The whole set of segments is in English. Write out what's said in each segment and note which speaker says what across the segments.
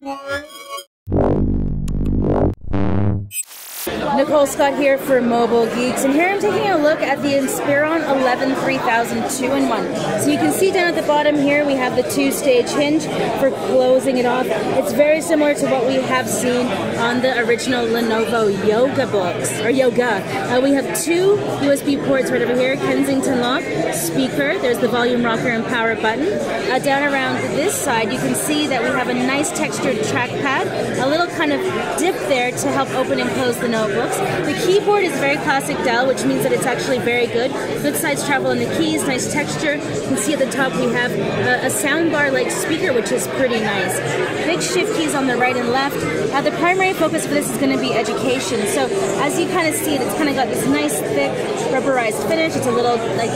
Speaker 1: What? Nicole Scott here for Mobile Geeks, and here I'm taking a look at the Inspiron 11 3000 2-in-1. So you can see down at the bottom here we have the two-stage hinge for closing it off. It's very similar to what we have seen on the original Lenovo Yoga books, or Yoga. Uh, we have two USB ports right over here, Kensington lock, speaker, there's the volume rocker and power button. Uh, down around this side you can see that we have a nice textured trackpad, a little kind of dip there to help open and close the The keyboard is very classic Dell, which means that it's actually very good. Good size travel in the keys, nice texture. You can see at the top we have a, a soundbar-like speaker, which is pretty nice. Big shift keys on the right and left. Uh, the primary focus for this is going to be education. So as you kind of see it, it's kind of got this nice, thick, rubberized finish. It's a little like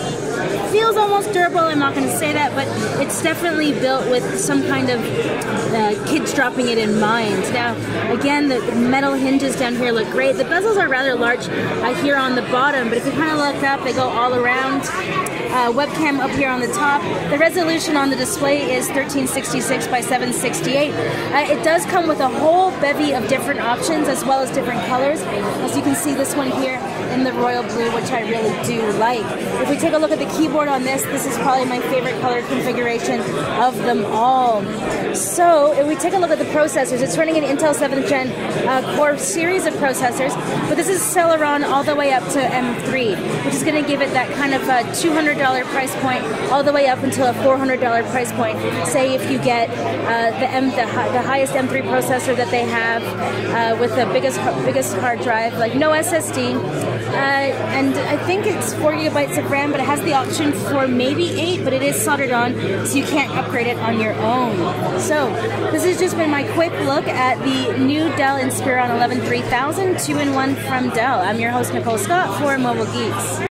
Speaker 1: feels almost durable. I'm not going to say that, but it's definitely built with some kind of uh, kids dropping it in mind. Now, again, the, the, metal hinges down here look great. The bezels are rather large uh, here on the bottom, but if you kind of look up, they go all around uh, webcam up here on the top. The resolution on the display is 1366 by 768. Uh, it does come with a whole bevy of different options as well as different colors. As you can see this one here in the royal blue, which I really do like. If we take a look at the keyboard on this, this is probably my favorite color configuration of them all. So if we take a look at the processors, it's running an Intel 7th Gen uh, Core series of processors, but this is Celeron all the way up to M3, which is going to give it that kind of uh, 200 $100 price point all the way up until a $400 price point. Say if you get uh, the M, the, the, highest M3 processor that they have uh, with the biggest biggest hard drive, like no SSD, uh, and I think it's four gigabytes of RAM, but it has the option for maybe eight, but it is soldered on, so you can't upgrade it on your own. So this has just been my quick look at the new Dell Inspiron 11 3000 2-in-1 from Dell. I'm your host Nicole Scott for Mobile Geeks.